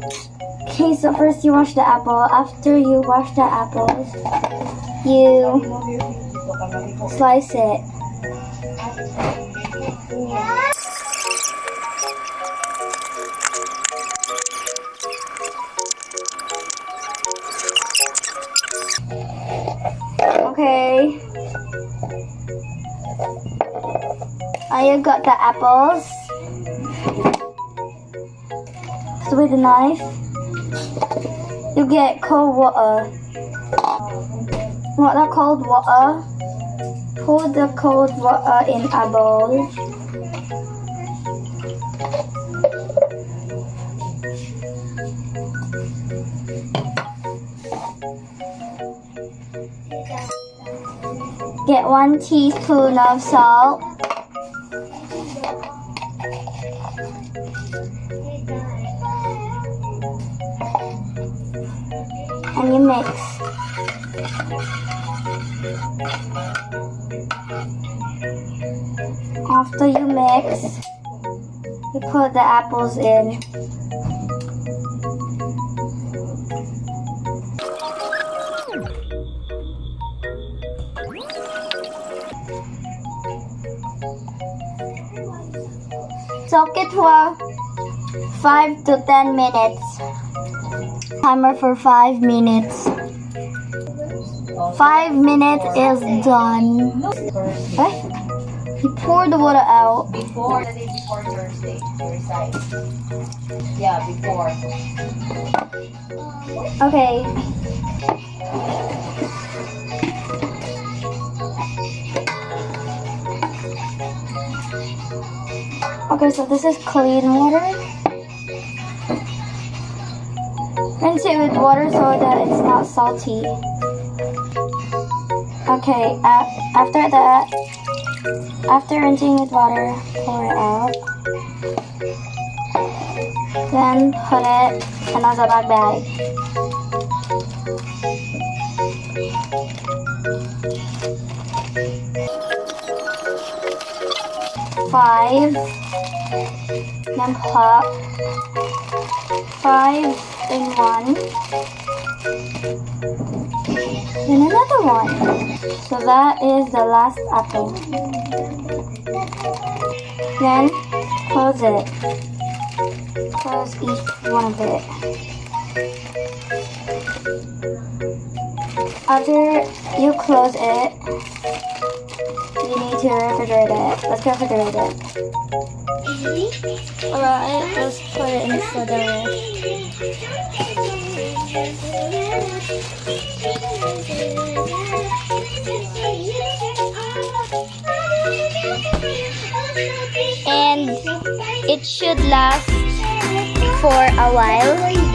Okay, so first you wash the apple. After you wash the apples, you slice it. Okay. I got the apples. With a knife, you get cold water. What are cold water? Pour the cold water in a bowl. Get one teaspoon of salt. And you mix. After you mix, you put the apples in. Soak it for 5 to 10 minutes. Timer for 5 minutes. 5 minutes is done. Eh? You pour the water out. Before the day before Thursday, recite. Yeah, before. Okay. Okay, so this is clean water. Rinse it with water so that it's not salty. Okay, a after that, after rinsing with water, pour it out. Then put it in Ziploc bag. Five. Then pop. Five in one. Then another one. So that is the last apple. Then close it. Close each one of it. After you close it, you need to refrigerate it. Let's go refrigerate it. Mm-hmm. Alright, let's put it in the refrigerator. And it should last for a while.